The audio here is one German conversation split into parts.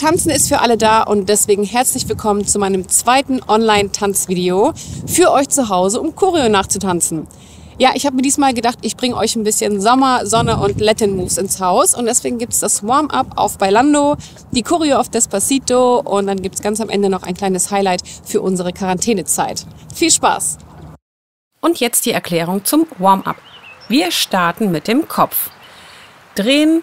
Tanzen ist für alle da und deswegen herzlich willkommen zu meinem zweiten Online-Tanzvideo für euch zu Hause, um Choreo nachzutanzen. Ja, ich habe mir diesmal gedacht, ich bringe euch ein bisschen Sommer, Sonne und Latin Moves ins Haus und deswegen gibt es das Warm-Up auf Bailando, die Choreo auf Despacito und dann gibt es ganz am Ende noch ein kleines Highlight für unsere Quarantänezeit. Viel Spaß! Und jetzt die Erklärung zum Warm-Up. Wir starten mit dem Kopf. Drehen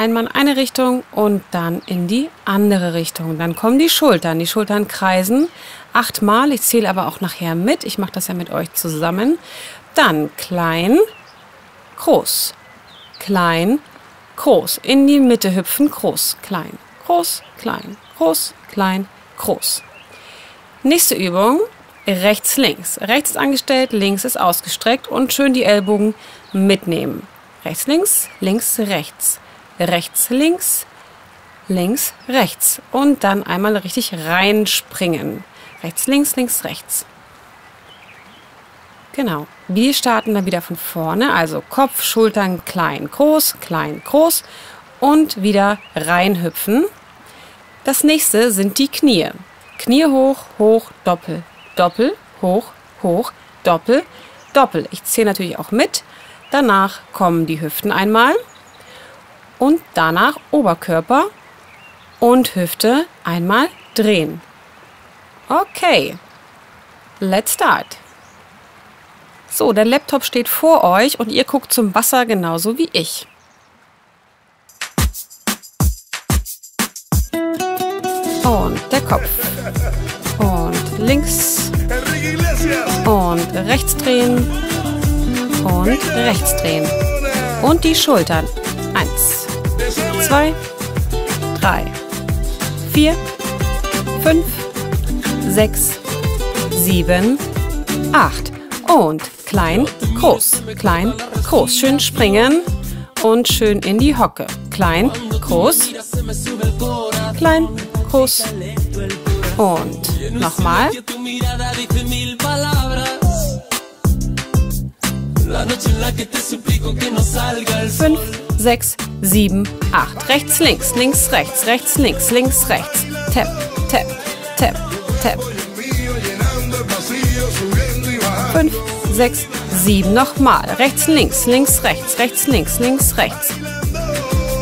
einmal in eine Richtung und dann in die andere Richtung. Dann kommen die Schultern. Die Schultern kreisen achtmal. Ich zähle aber auch nachher mit. Ich mache das ja mit euch zusammen. Dann klein, groß, klein, groß. In die Mitte hüpfen, groß, klein, groß, klein, groß, klein, groß. Nächste Übung, rechts, links. Rechts ist angestellt, links ist ausgestreckt und schön die Ellbogen mitnehmen. Rechts, links, links, rechts rechts, links, links, rechts. Und dann einmal richtig reinspringen. Rechts, links, links, rechts. Genau. Wir starten dann wieder von vorne. Also Kopf, Schultern klein, groß, klein, groß. Und wieder reinhüpfen. Das nächste sind die Knie. Knie hoch, hoch, doppel, doppel, hoch, hoch, doppel, doppel. Ich zähle natürlich auch mit. Danach kommen die Hüften einmal und danach Oberkörper und Hüfte einmal drehen. Okay, let's start. So, der Laptop steht vor euch und ihr guckt zum Wasser genauso wie ich. Und der Kopf. Und links. Und rechts drehen. Und rechts drehen. Und die Schultern. Eins zwei, drei, vier, fünf, sechs, sieben, acht. Und klein, groß, klein, groß. Schön springen und schön in die Hocke. Klein, groß, klein, groß. Und nochmal. Fünf, sechs, sieben, acht. Rechts, links, links, rechts, rechts, links, links, rechts. Tap, tap, tap, tap. Fünf, sechs, sieben. Nochmal. Rechts, links, links, rechts, rechts, links, links, rechts.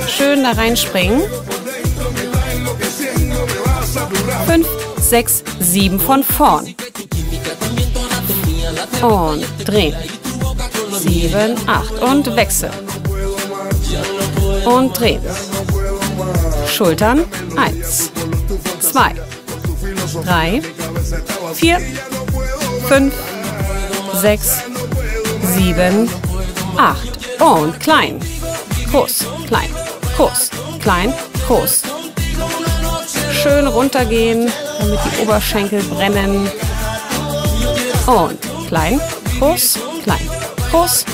Schön da reinspringen. Fünf, sechs, sieben von vorn. Und drehen. Sieben, acht und wechseln und drehen. Schultern 1, 2, 3, 4, 5, 6, 7, 8 und klein, groß, klein, groß, klein, groß. Schön runtergehen, damit die Oberschenkel brennen. Und klein, groß, klein, groß,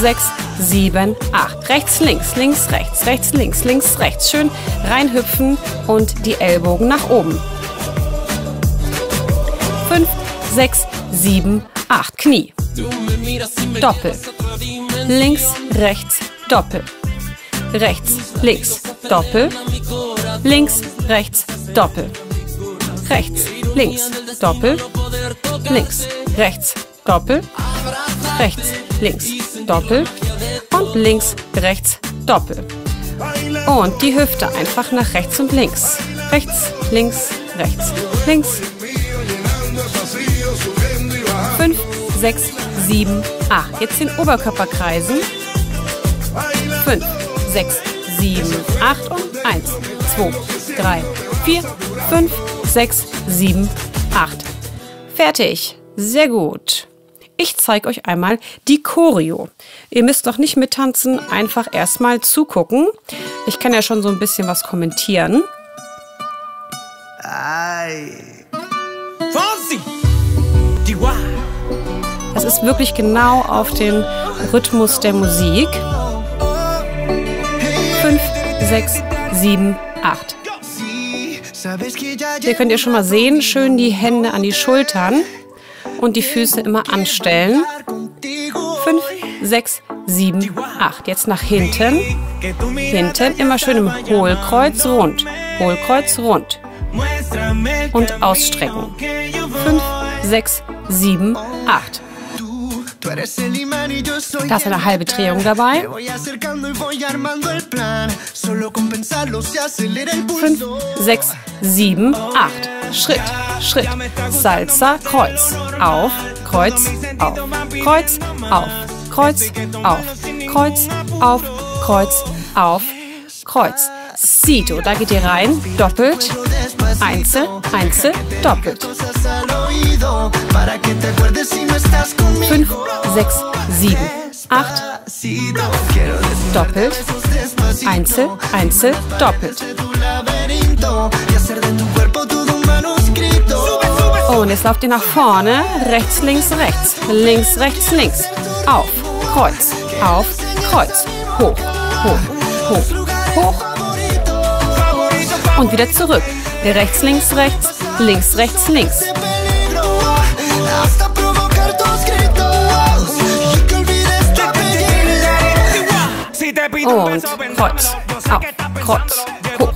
6, 7, 8. Rechts, links, links, rechts, rechts, links, links, rechts. Schön reinhüpfen und die Ellbogen nach oben. 5, 6, 7, 8. Knie. Doppel. Links, rechts, doppel. Rechts, links, doppel. Links, rechts, doppel. Rechts, links, doppel. Links, rechts, doppel. Rechts, links, Doppel und links, rechts, Doppel. Und die Hüfte einfach nach rechts und links. Rechts, links, rechts, links. 5, 6, 7, 8. Jetzt den Oberkörper kreisen. 5, 6, 7, 8 und 1, 2, 3, 4, 5, 6, 7, 8. Fertig. Sehr gut. Ich zeige euch einmal die Choreo. Ihr müsst noch nicht mittanzen, einfach erstmal zugucken. Ich kann ja schon so ein bisschen was kommentieren. Es ist wirklich genau auf den Rhythmus der Musik. 5, 6, 7, 8. Hier könnt ihr schon mal sehen, schön die Hände an die Schultern und die Füße immer anstellen. 5, 6, sieben, acht. Jetzt nach hinten. Hinten immer schön im Hohlkreuz rund. Hohlkreuz rund. Und ausstrecken. Fünf, sechs, sieben, acht. Da ist eine halbe Drehung dabei. Fünf, sechs, sieben, acht. Schritt, Schritt. Salsa, Kreuz. Auf, Kreuz, auf. Kreuz, auf. Kreuz, auf. Kreuz, auf. Kreuz, auf. Kreuz. Sito, da geht ihr rein. Doppelt. Einzel, Einzel, doppelt. 6, 7, 8. Doppelt. Einzel, Einzel, doppelt. Und jetzt lauft ihr nach vorne. Rechts, links, rechts. Links, rechts, links. Auf. Kreuz. Auf. Kreuz. Hoch. Hoch. Hoch. Hoch. Und wieder zurück. Rechts, links, rechts. Links, rechts, links. Und Kreuz, auf, Kreuz, hoch.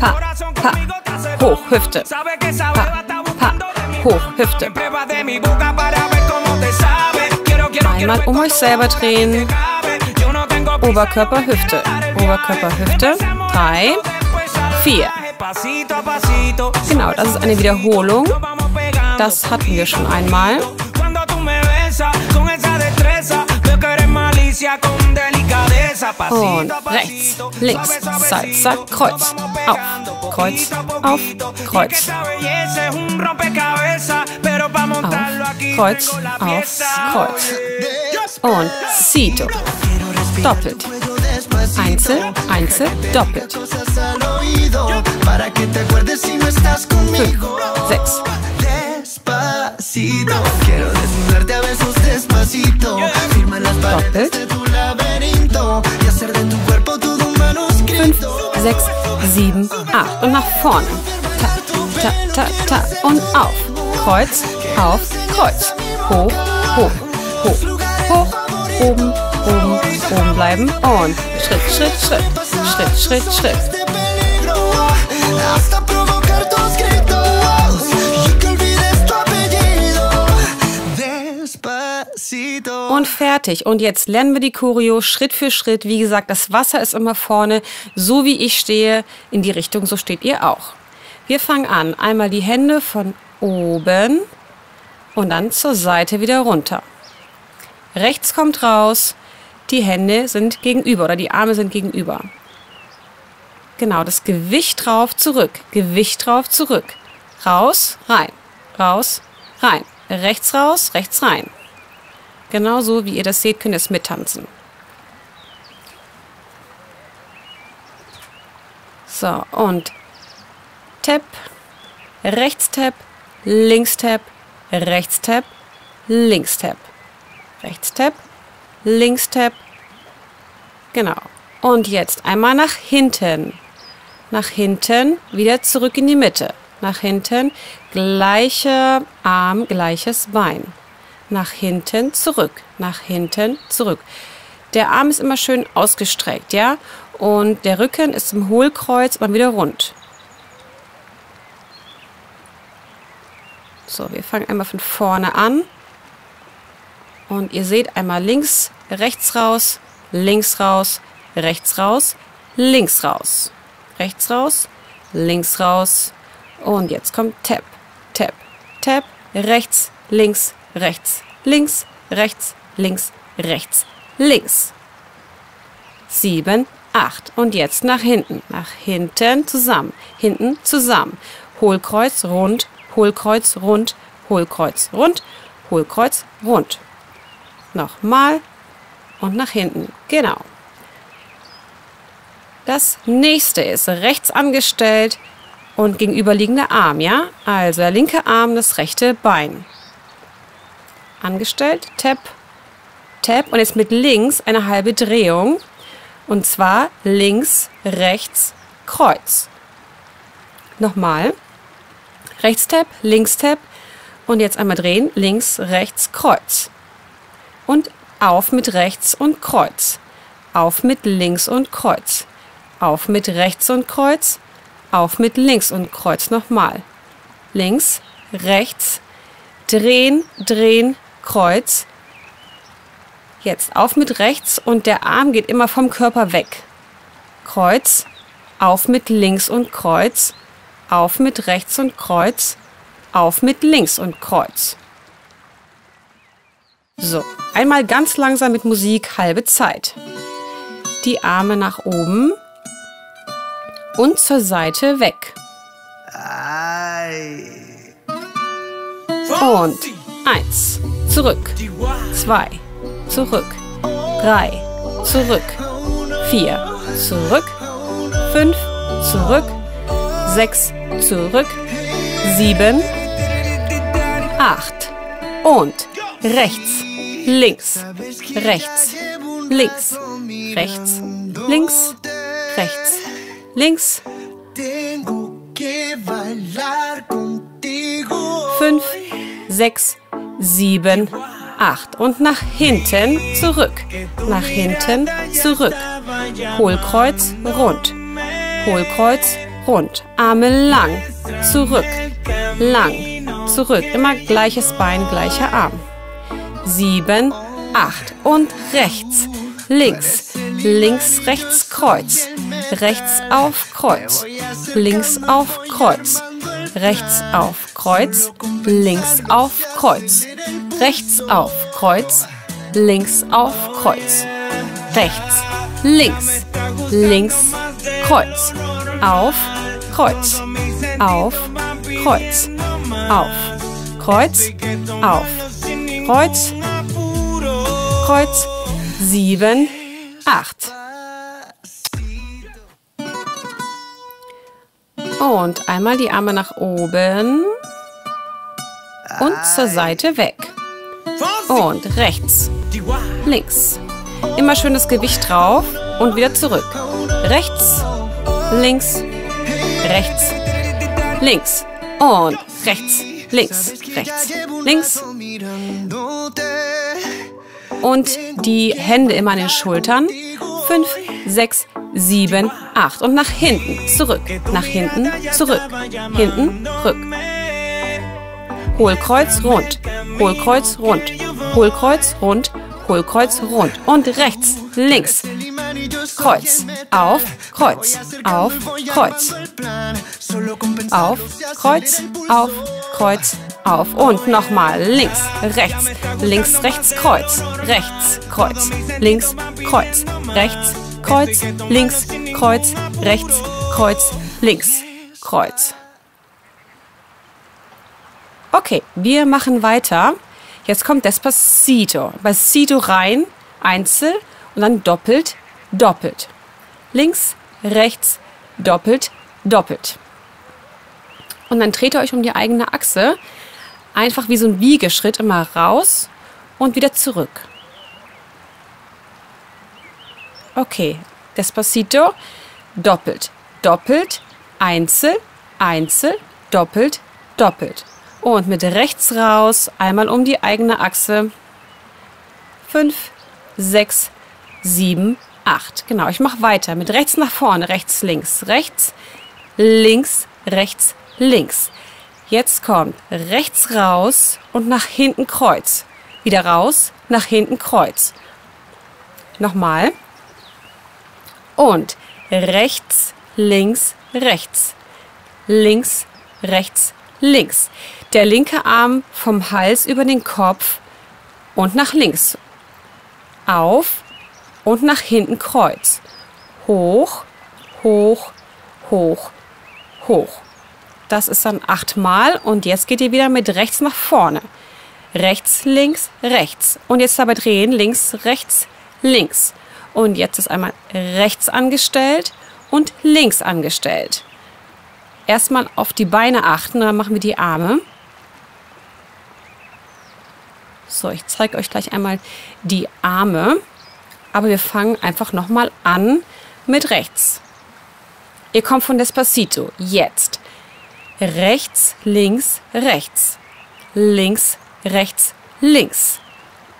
Pa, pa, hoch, Hüfte. Pa, pa, hoch, Hüfte. Einmal um euch selber drehen. Oberkörper, Hüfte. Oberkörper, Hüfte. Drei, vier. Genau, das ist eine Wiederholung. Das hatten wir schon einmal. Und rechts, links, Salsa, Kreuz, auf, Kreuz, auf, Kreuz. Auf, Kreuz, auf, Kreuz. Und Cito. Doppelt. Einzel, Einzel, doppelt. Fünf, sechs, despacito. Quiero desnudarte a despacito. Firma las paredes de tu laberinto y hacer de tu cuerpo todo un manuscrito. 5, 6, 7, 8 und nach vorne. Ta, ta, ta, ta und auf. Kreuz, auf, Kreuz. Hoch, hoch, hoch, hoch, oben, oben, oben bleiben und Schritt, Schritt, Schritt, Schritt, Schritt, Schritt. Und fertig. Und jetzt lernen wir die Choreo Schritt für Schritt. Wie gesagt, das Wasser ist immer vorne. So wie ich stehe, in die Richtung, so steht ihr auch. Wir fangen an. Einmal die Hände von oben und dann zur Seite wieder runter. Rechts kommt raus. Die Hände sind gegenüber oder die Arme sind gegenüber. Genau, das Gewicht drauf, zurück. Gewicht drauf, zurück. Raus, rein. Raus, rein. Rechts raus, rechts rein. Genauso wie ihr das seht, könnt ihr es mittanzen. So, und Tap, rechts Tap, links Tap, rechts Tap, links Tap. Rechts Tap, links Tap. Genau. Und jetzt einmal nach hinten. Nach hinten, wieder zurück in die Mitte. Nach hinten, gleicher Arm, gleiches Bein nach hinten, zurück, nach hinten, zurück. Der Arm ist immer schön ausgestreckt, ja? Und der Rücken ist im Hohlkreuz aber wieder rund. So, wir fangen einmal von vorne an. Und ihr seht einmal links, rechts raus, links raus, rechts raus, links raus. Rechts raus, links raus. Und jetzt kommt Tap, Tap, Tap, rechts, links, rechts, links, rechts, links, rechts, links. Sieben, acht. Und jetzt nach hinten. Nach hinten zusammen. Hinten zusammen. Hohlkreuz, rund, Hohlkreuz, rund, Hohlkreuz, rund, Hohlkreuz, rund. Nochmal und nach hinten. Genau. Das nächste ist rechts angestellt und gegenüberliegender Arm, ja? Also der linke Arm, das rechte Bein angestellt, Tap, Tap und jetzt mit links eine halbe Drehung und zwar links, rechts, Kreuz. Nochmal, rechts Tap, links Tap und jetzt einmal drehen, links, rechts, Kreuz. Und auf mit rechts und Kreuz. Auf mit links und Kreuz. Auf mit rechts und Kreuz. Auf mit links und Kreuz nochmal. Links, rechts, drehen, drehen, Kreuz. Jetzt auf mit rechts und der Arm geht immer vom Körper weg. Kreuz, auf mit links und Kreuz, auf mit rechts und Kreuz, auf mit links und Kreuz. So, einmal ganz langsam mit Musik halbe Zeit. Die Arme nach oben und zur Seite weg. Und eins, zurück, zwei, zurück, drei, zurück, vier, zurück, fünf, zurück, sechs, zurück, sieben, acht. Und rechts, links, rechts, links, rechts, links, rechts, links. Fünf, sechs, sieben, acht. Und nach hinten zurück. Nach hinten zurück. Hohlkreuz rund. Hohlkreuz rund. Arme lang. Zurück. Lang. Zurück. Immer gleiches Bein, gleicher Arm. Sieben, acht. Und rechts. Links. Links, rechts, Kreuz. Rechts auf Kreuz. Links auf Kreuz. Rechts auf Kreuz. Links auf Kreuz. Rechts auf Kreuz. Links auf Kreuz. Rechts. Links. Links. Kreuz. Auf. Kreuz. Auf. Kreuz. Auf. Kreuz. Auf. Kreuz. Kreuz. Sieben. Acht. Und einmal die Arme nach oben und zur Seite weg. Und rechts, links. Immer schön das Gewicht drauf und wieder zurück. Rechts, links, rechts, links. Und rechts, links, rechts, links. Und die Hände immer an den Schultern. Fünf, sechs, sieben, acht. Und nach hinten, zurück, nach hinten, zurück, hinten, rück. Hohlkreuz, rund, Hohlkreuz, rund, Hohlkreuz, rund, Hohlkreuz, rund. Und rechts, links, Kreuz, auf, Kreuz, auf, Kreuz. Auf, Kreuz, auf, Kreuz, auf. Und nochmal links, rechts, links, rechts, Kreuz, rechts, Kreuz, links, Kreuz, rechts, Kreuz, links, Kreuz, rechts, Kreuz, links, Kreuz. Okay, wir machen weiter. Jetzt kommt Despacito. Despacito rein, einzel und dann doppelt, doppelt. Links, rechts, doppelt, doppelt. Und dann dreht ihr euch um die eigene Achse. Einfach wie so ein Wiegeschritt immer raus und wieder zurück. Okay, Despacito, doppelt, doppelt, einzel, einzel, doppelt, doppelt. Und mit rechts raus, einmal um die eigene Achse. Fünf, sechs, sieben, acht. Genau, ich mache weiter. Mit rechts nach vorne, rechts, links, rechts, links, rechts, links. Jetzt kommt rechts raus und nach hinten Kreuz. Wieder raus, nach hinten Kreuz. Nochmal. Und rechts, links, rechts. Links, rechts, links. Der linke Arm vom Hals über den Kopf und nach links. Auf und nach hinten Kreuz. Hoch, hoch, hoch, hoch. Das ist dann achtmal und jetzt geht ihr wieder mit rechts nach vorne. Rechts, links, rechts. Und jetzt dabei drehen, links, rechts, links. Und jetzt ist einmal rechts angestellt und links angestellt. Erstmal auf die Beine achten, dann machen wir die Arme. So, ich zeige euch gleich einmal die Arme. Aber wir fangen einfach nochmal an mit rechts. Ihr kommt von Despacito. Jetzt. Rechts, links, rechts. Links, rechts, links.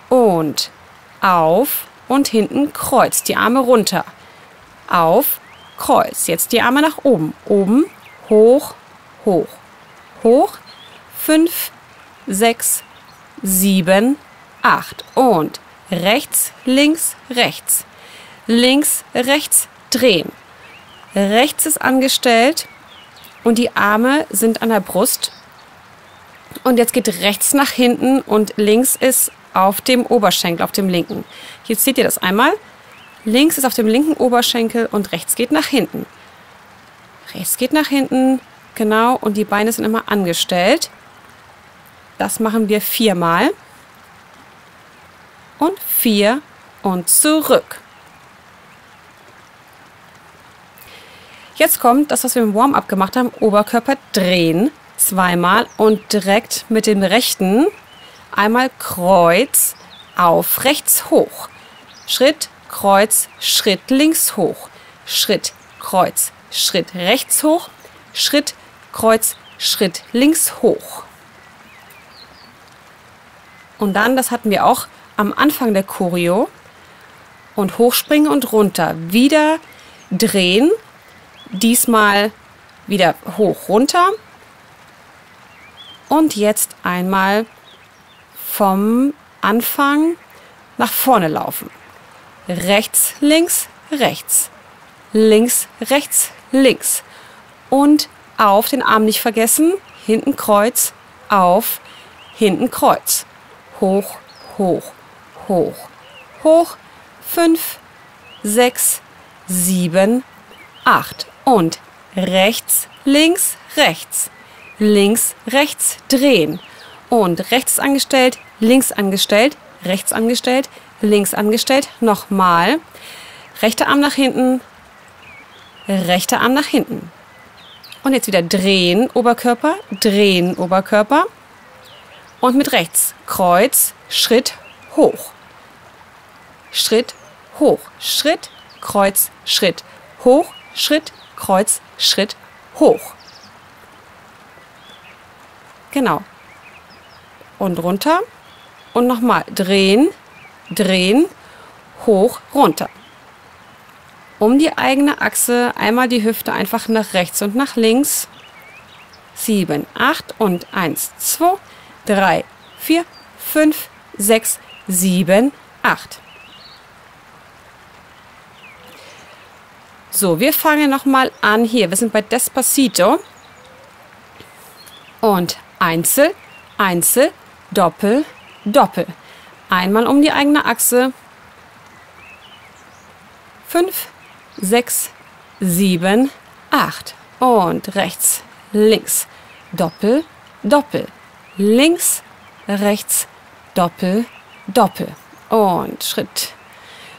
Und auf und hinten Kreuz. Die Arme runter. Auf, Kreuz. Jetzt die Arme nach oben. Oben, hoch, hoch, hoch. Fünf, sechs, sieben, acht. Und rechts, links, rechts. Links, rechts, drehen. Rechts ist angestellt und die Arme sind an der Brust. Und jetzt geht rechts nach hinten und links ist auf dem Oberschenkel, auf dem linken. Jetzt seht ihr das einmal. Links ist auf dem linken Oberschenkel und rechts geht nach hinten. Rechts geht nach hinten, genau, und die Beine sind immer angestellt. Das machen wir viermal. Und vier und zurück. Jetzt kommt das, was wir im Warm-up gemacht haben, Oberkörper drehen zweimal und direkt mit dem rechten einmal Kreuz auf rechts hoch. Schritt, Kreuz, Schritt links hoch. Schritt, Kreuz, Schritt rechts hoch. Schritt, Kreuz, Schritt links hoch. Und dann, das hatten wir auch am Anfang der Choreo. Und hochspringen und runter. Wieder drehen. Diesmal wieder hoch runter. Und jetzt einmal vom Anfang nach vorne laufen. Rechts, links, rechts. Links, rechts, links. Und auf den Arm nicht vergessen. Hinten Kreuz, auf, hinten Kreuz. Hoch, hoch, hoch, hoch. Fünf, sechs, sieben, acht. Und rechts, links, rechts. Links, rechts, drehen. Und rechts angestellt, links angestellt, rechts angestellt, links angestellt, nochmal. Rechter Arm nach hinten, rechter Arm nach hinten. Und jetzt wieder drehen, Oberkörper, drehen, Oberkörper. Und mit rechts, Kreuz, Schritt, hoch. Schritt, hoch, Schritt, Kreuz, Schritt, hoch, Schritt, Kreuz, Schritt, hoch. Genau und runter und nochmal drehen, drehen, hoch, runter. Um die eigene Achse einmal die Hüfte einfach nach rechts und nach links. 7, 8 und 1, 2, 3, 4, 5, 6, 7, 8. So, wir fangen nochmal an hier. Wir sind bei Despacito. Und Einzel, Einzel, Doppel, Doppel. Einmal um die eigene Achse. Fünf, sechs, sieben, acht. Und rechts, links. Doppel, Doppel. Links, rechts, Doppel, Doppel. Und Schritt.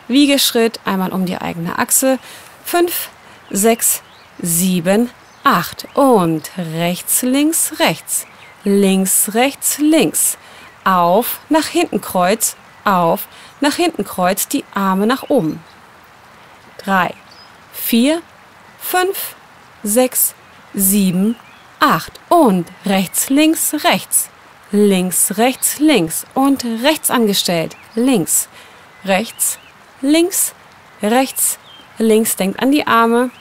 Wiegeschritt einmal um die eigene Achse. Fünf, sechs, sieben, acht. Und rechts, links, rechts links, rechts, links. Auf, nach hinten Kreuz, auf, nach hinten Kreuz, die Arme nach oben. Drei, vier, fünf, sechs, sieben, acht. Und rechts, links, rechts. Links, rechts, links. Und rechts angestellt. Links, rechts, links, rechts, links. Denkt an die Arme.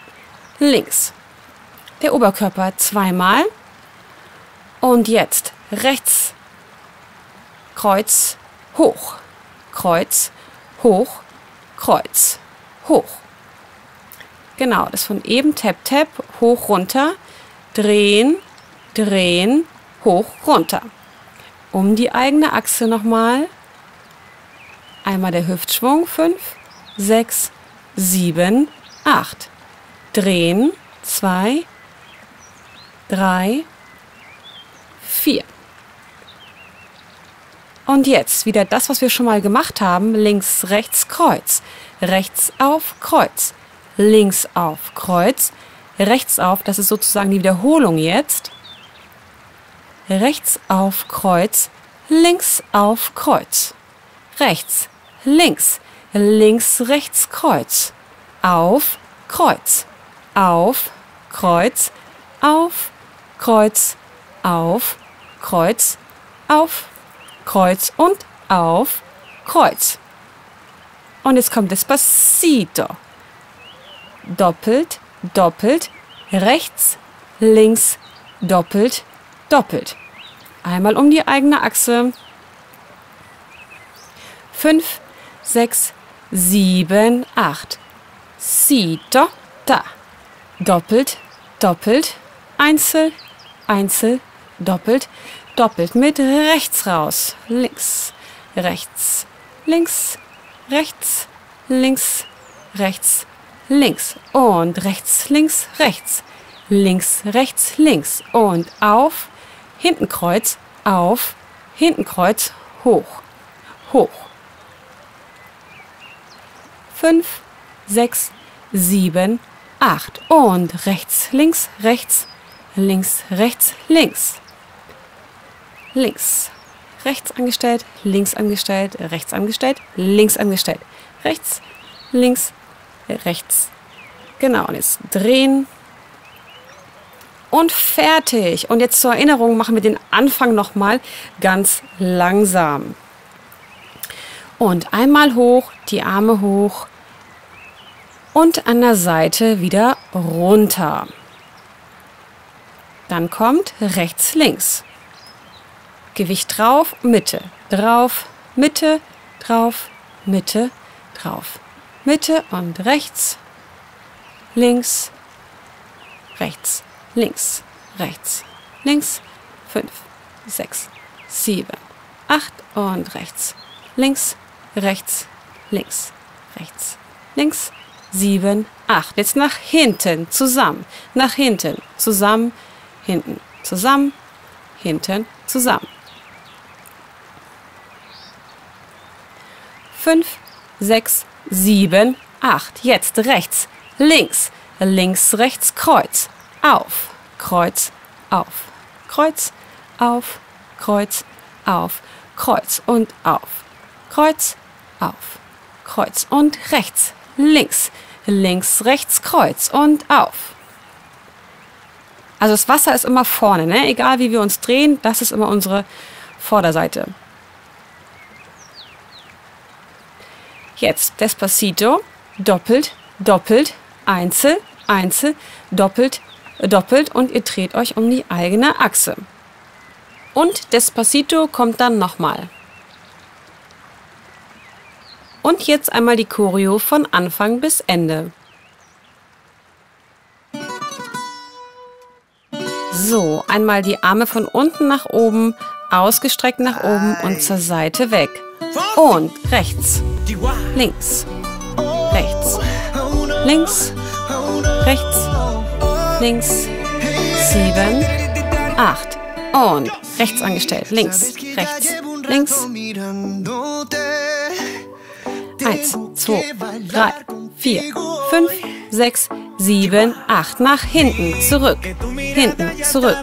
Links. Der Oberkörper zweimal. Und jetzt rechts, Kreuz, hoch, Kreuz, hoch, Kreuz, hoch. Genau, das von eben Tap, Tap, hoch, runter, drehen, drehen, hoch, runter. Um die eigene Achse nochmal. Einmal der Hüftschwung, 5, 6, 7, 8. Drehen, 2, 3, 4. Und jetzt wieder das, was wir schon mal gemacht haben. Links, rechts, Kreuz. Rechts auf, Kreuz. Links auf, Kreuz. Rechts auf, das ist sozusagen die Wiederholung jetzt. Rechts auf, Kreuz. Links auf, Kreuz. Rechts, links. Links, rechts, Kreuz. Auf, Kreuz. Auf, Kreuz. Auf, Kreuz. Auf, Kreuz, auf, Kreuz und auf, Kreuz. Und jetzt kommt Despacito. Doppelt, doppelt, rechts, links, doppelt, doppelt. Einmal um die eigene Achse. Fünf, sechs, sieben, acht. Sito, da. Doppelt, doppelt, einzel, einzel, doppelt, doppelt mit rechts raus. Links, rechts, links, rechts, links, rechts, links. Und rechts, links, rechts, links, rechts, links. Und auf, hinten Kreuz, auf, hinten Kreuz, hoch, hoch. Fünf, sechs, sieben, acht. Und rechts, links, rechts, links, rechts, links, links, rechts angestellt, links angestellt, rechts angestellt, links angestellt, rechts, links, rechts. Genau, und jetzt drehen und fertig. Und jetzt zur Erinnerung machen wir den Anfang nochmal ganz langsam. Und einmal hoch, die Arme hoch und an der Seite wieder runter. Dann kommt rechts, links. Gewicht drauf, Mitte, drauf, Mitte, drauf, Mitte, drauf, Mitte und rechts, links, rechts, links, rechts, links, fünf, sechs, sieben, acht und rechts, links, rechts, links, rechts, links, sieben, acht. Jetzt nach hinten, zusammen, nach hinten, zusammen, hinten, zusammen, hinten, zusammen. Fünf, sechs, sieben, acht. Jetzt rechts, links, links, rechts, Kreuz, auf, Kreuz, auf, Kreuz, auf, Kreuz, auf, Kreuz und auf, Kreuz, auf, Kreuz und rechts, links, links, rechts, Kreuz und auf. Also das Wasser ist immer vorne, ne? egal wie wir uns drehen, das ist immer unsere Vorderseite. Jetzt Despacito, doppelt, doppelt, einzel, einzel, doppelt, doppelt und ihr dreht euch um die eigene Achse. Und Despacito kommt dann nochmal. Und jetzt einmal die Choreo von Anfang bis Ende. So, einmal die Arme von unten nach oben, ausgestreckt nach oben und zur Seite weg. Und rechts, links, rechts, links, rechts, links, sieben, acht. Und rechts angestellt, links, rechts, links, Eins, zwei, drei, vier, fünf, sechs, sieben, acht. Nach hinten, zurück, hinten, zurück.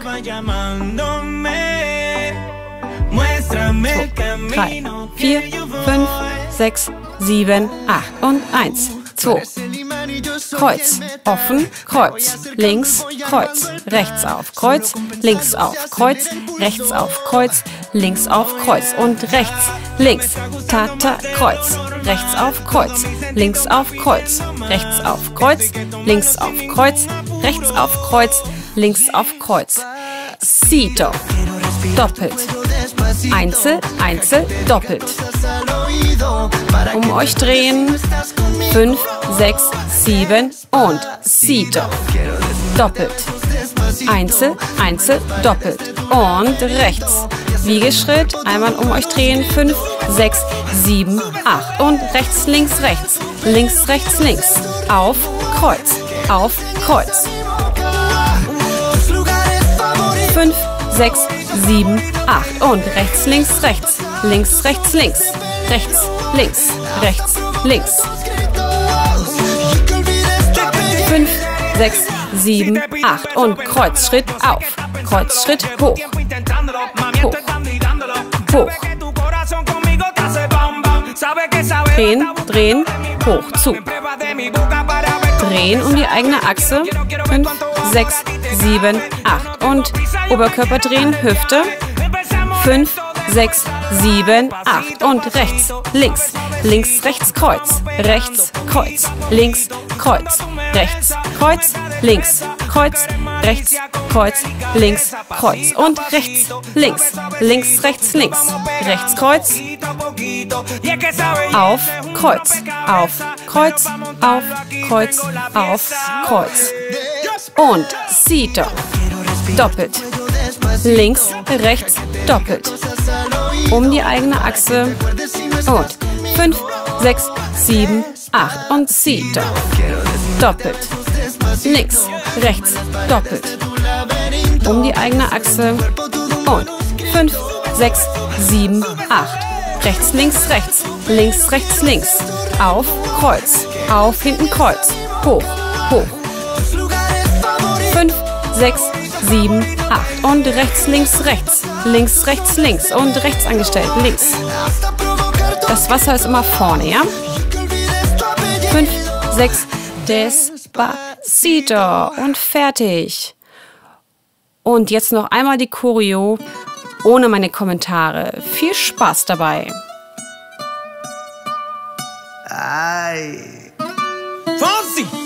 Zwei, drei, vier, fünf, sechs, sieben, acht. Und eins, zwei. Kreuz, offen, Kreuz, links, Kreuz, rechts auf, Kreuz, links auf, Kreuz, rechts auf, Kreuz, links auf, Kreuz und rechts, links, Tata, Kreuz, rechts auf, Kreuz, links auf, Kreuz, rechts auf, Kreuz, links auf, Kreuz, rechts auf, Kreuz, links auf, Kreuz. Sito, doppelt. Einzel, Einzel, doppelt. Um euch drehen. 5, 6, 7 und Sito. Doppelt. Einzel, Einzel, doppelt. Und rechts. Wiegeschritt. Einmal um euch drehen. 5, 6, 7, 8. Und rechts, links, rechts. Links, rechts, links. Auf, Kreuz. Auf, Kreuz. 5, 6, 7, 8. Und rechts, links, rechts. Links, rechts, links. Rechts, links. Rechts, links. 5, 6, 7, 8. Und Kreuzschritt auf. Kreuzschritt hoch. Hoch. Hoch. Drehen, drehen, hoch, zu. Drehen um die eigene Achse. 5, 6, 7, 8. Und Oberkörper drehen, Hüfte. 5, sechs, sieben, acht. Und rechts, links, links, rechts, Kreuz, rechts, Kreuz, links, Kreuz, rechts, Kreuz, links, Kreuz, rechts, Kreuz, links, Kreuz. Und rechts, links, links, rechts, links, rechts, Kreuz, auf, Kreuz, auf, Kreuz, auf, Kreuz, auf, Kreuz. Und Sito. Doppelt. Links, rechts, doppelt. Um die eigene Achse. Und 5, 6, 7, 8. Und Sito. Doppelt. Links, rechts, doppelt. Um die eigene Achse. Und 5, 6, 7, 8 rechts, links, rechts, links, rechts, links, auf, Kreuz, auf, hinten, Kreuz, hoch, hoch. 5, 6, 7, 8 und rechts, links, rechts, links, rechts, links und rechts angestellt, links. Das Wasser ist immer vorne, ja? 5, 6, Despacito und fertig. Und jetzt noch einmal die Choreo ohne meine Kommentare. Viel Spaß dabei. Ay. Fonsi.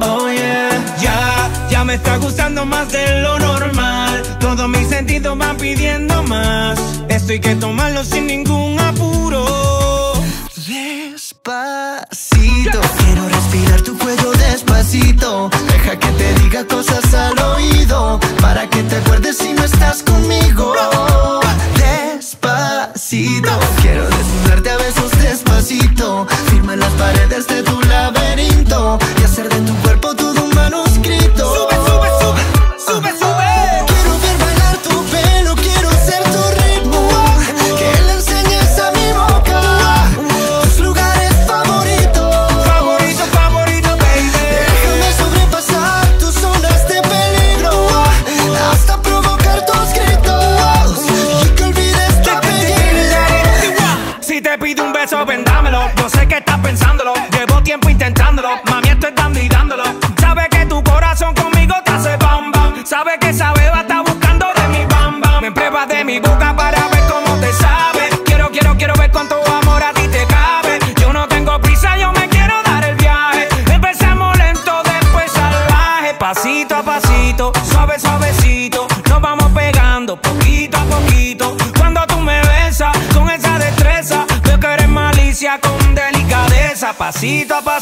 Oh yeah, ya, ya me está gustando más de lo normal. Todos mis sentidos van pidiendo más. Esto hay que tomarlo sin ningún apuro. Despacito, quiero respirar tu cuello despacito. Deja que te diga cosas al oído. Para que te acuerdes si no estás conmigo. Quiero desnudarte a besos despacito. Firma las paredes de tu laberinto y hacer de tu cuerpo todo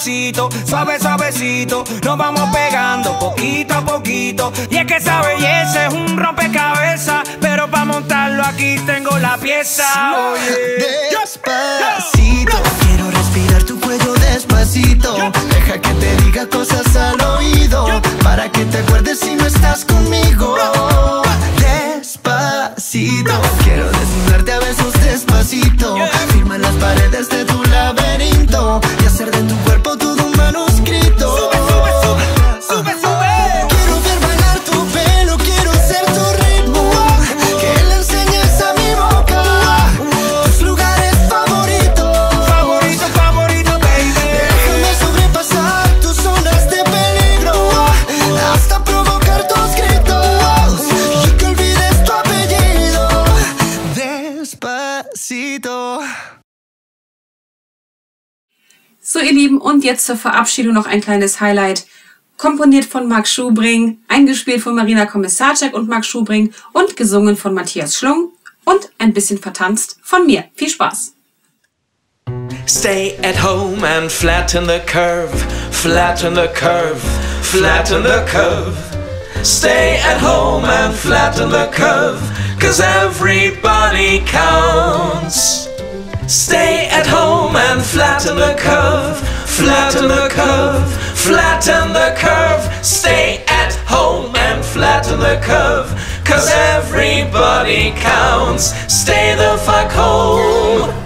Suave, suavecito. Nos vamos pegando poquito a poquito. Y es que esa belleza es un rompecabezas. Pero para montarlo aquí tengo la pieza. Oye. Despacito, quiero respirar tu cuello despacito. Deja que te diga cosas al oído. Para que te acuerdes si no estás conmigo. Despacito, quiero desnudarte a besos despacito. Firma las paredes de tu laberinto hacer de tu cuerpo todo So, ihr Lieben, und jetzt zur Verabschiedung noch ein kleines Highlight. Komponiert von Marc Schubring, eingespielt von Marina Kommissarczak und Marc Schubring und gesungen von Matthias Schlung und ein bisschen vertanzt von mir. Viel Spaß! Stay at home and flatten the curve, flatten the curve, flatten the curve. Stay at home and flatten the curve, cause everybody counts. Stay at home and flatten the curve. Flatten the curve. Flatten the curve. Stay at home and flatten the curve. Cause everybody counts. Stay the fuck home.